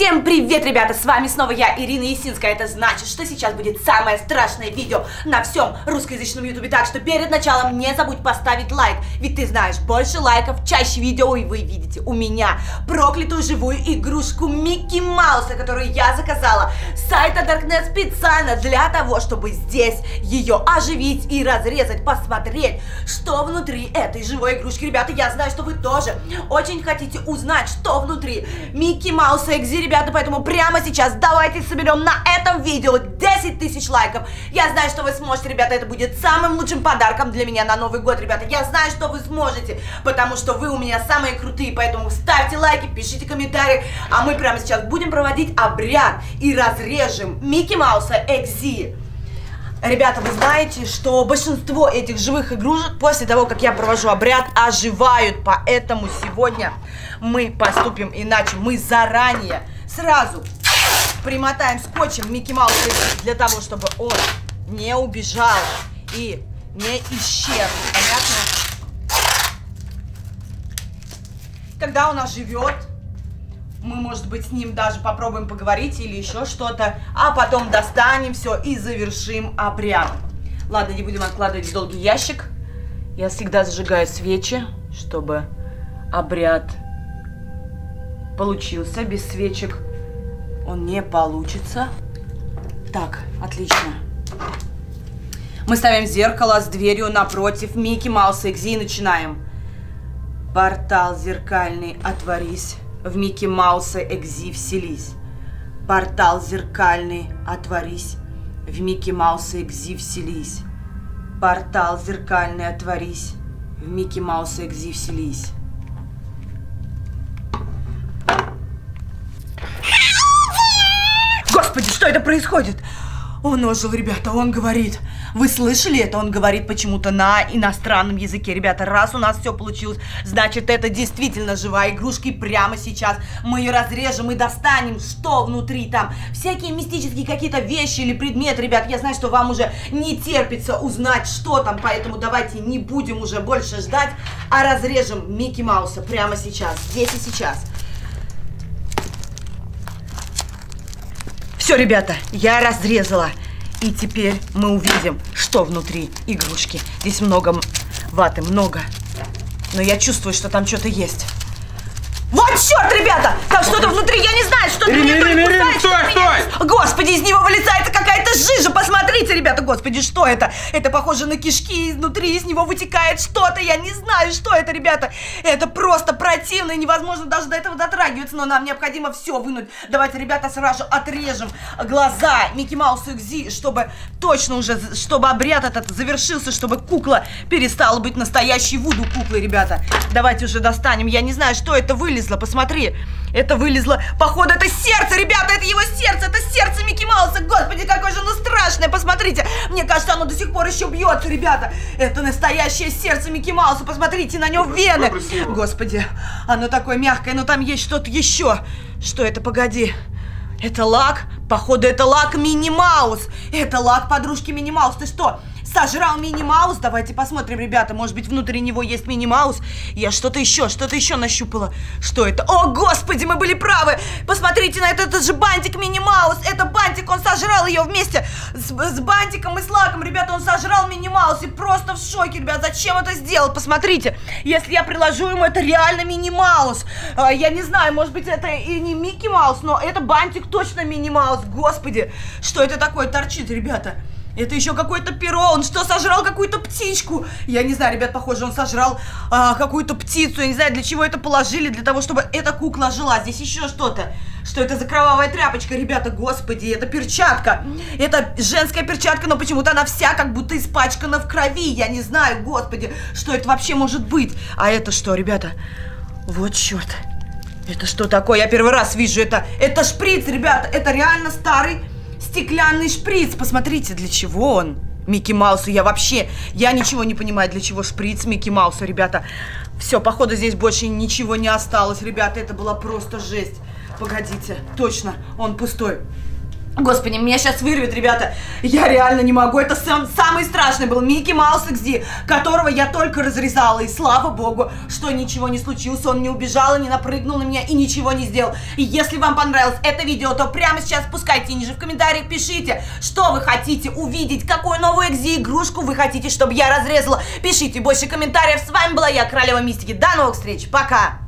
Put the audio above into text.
Всем привет, ребята! С вами снова я, Ирина Есинская. Это значит, что сейчас будет самое страшное видео на всем русскоязычном ютубе. Так что перед началом не забудь поставить лайк. Ведь ты знаешь, больше лайков, чаще видео, и вы видите у меня проклятую живую игрушку Микки Мауса, которую я заказала с сайта Darknet специально для того, чтобы здесь ее оживить и разрезать, посмотреть, что внутри этой живой игрушки. Ребята, я знаю, что вы тоже очень хотите узнать, что внутри Микки Мауса Экзи, ребята, поэтому прямо сейчас давайте соберем на этом видео 10 тысяч лайков. Я знаю, что вы сможете, ребята, это будет самым лучшим подарком для меня на Новый год, ребята. Я знаю, что вы сможете, потому что вы у меня самые крутые, поэтому ставьте лайки, пишите комментарии, а мы прямо сейчас будем проводить обряд и разрежем Микки Мауса Экзи. Ребята, вы знаете, что большинство этих живых игрушек после того, как я провожу обряд, оживают. Поэтому сегодня мы поступим иначе. Мы заранее сразу примотаем скотчем Микки Мауса для того, чтобы он не убежал и не исчез. Понятно? Когда он оживет, мы, может быть, с ним даже попробуем поговорить или еще что-то, а потом достанем все и завершим обряд. Ладно, не будем откладывать в долгий ящик. Я всегда зажигаю свечи, чтобы обряд получился. Без свечек он не получится. Так, отлично. Мы ставим зеркало с дверью напротив Микки Мауса Экзи и начинаем. Портал зеркальный, отворись. В Микки Мауса Экзи вселись. Портал зеркальный, отворись. В Микки Мауса Экзи вселись. Портал зеркальный, отворись. В Микки Мауса Экзи вселись. Господи, что это происходит? Он ожил, ребята, он говорит. Вы слышали это? Он говорит почему-то на иностранном языке. Ребята, раз у нас все получилось, значит, это действительно живая игрушка. И прямо сейчас мы ее разрежем и достанем, что внутри там. Всякие мистические какие-то вещи или предметы. Ребят, я знаю, что вам уже не терпится узнать, что там. Поэтому давайте не будем уже больше ждать, а разрежем Микки Мауса прямо сейчас, здесь и сейчас. Все, ребята, я разрезала. И теперь мы увидим, что внутри игрушки. Здесь много ваты, много. Но я чувствую, что там что-то есть. Вот черт, ребята! Там что-то внутри, я не знаю, что-то мне господи, что это? Это похоже на кишки, изнутри из него вытекает что-то, я не знаю, что это, ребята. Это просто противно, и невозможно даже до этого дотрагиваться, но нам необходимо все вынуть. Давайте, ребята, сразу отрежем глаза Микки Маусу Экзи, чтобы точно уже, чтобы обряд этот завершился, чтобы кукла перестала быть настоящей вуду куклой, ребята. Давайте уже достанем, я не знаю, что это вылезло, посмотри. Это вылезло, походу, это сердце, ребята, это его сердце, это сердце Микки Мауса, господи, какое же оно страшное, посмотрите. Мне кажется, оно до сих пор еще бьется, ребята. Это настоящее сердце Микки Мауса, посмотрите, на нем вены. выброси его. Господи, оно такое мягкое, но там есть что-то еще. Что это, погоди. Это лак? Походу, это лак Мини Маус. Это лак подружки Мини Маус. Ты что, сожрал Мини Маус? Давайте посмотрим, ребята. Может быть, внутри него есть Мини Маус. Я что-то еще, что-то еще нащупала. Что это? О, господи, мы были правы. Посмотрите на это, это же бантик Мини Маус. Это бантик, он сожрал ее вместе с, с бантиком и с лаком. Ребята, он сожрал Мини Маус и просто в шоке, ребят. Зачем это сделал? Посмотрите. Если я приложу ему, это реально Мини Маус. А, я не знаю, может быть, это и не Микки Маус, но это бантик точно Мини Маус. Господи, что это такое торчит, ребята? Это еще какое-то перо. Он что, сожрал какую-то птичку? Я не знаю, ребят, похоже, он сожрал а, какую-то птицу. Я не знаю, для чего это положили. Для того, чтобы эта кукла жила. Здесь еще что-то. Что это за кровавая тряпочка, ребята? Господи, это перчатка. Это женская перчатка, но почему-то она вся как будто испачкана в крови. Я не знаю, господи, что это вообще может быть. А это что, ребята? Вот черт. Это что такое? Я первый раз вижу это. Это шприц, ребята. Это реально старый стеклянный шприц. Посмотрите, для чего он. Микки Маусу, я вообще, я ничего не понимаю, для чего шприц Микки Маусу, ребята. Все, походу здесь больше ничего не осталось, ребята, это была просто жесть. Погодите, точно, он пустой. Господи, меня сейчас вырвет, ребята. Я реально не могу. Это сам, самый страшный был Микки Маус XD, которого я только разрезала. И слава богу, что ничего не случилось. Он не убежал, не напрыгнул на меня и ничего не сделал. И если вам понравилось это видео, то прямо сейчас спускайте ниже в комментариях, пишите, что вы хотите увидеть, какую новую XD игрушку вы хотите, чтобы я разрезала. Пишите больше комментариев. С вами была я, Королева Мистики. До новых встреч. Пока.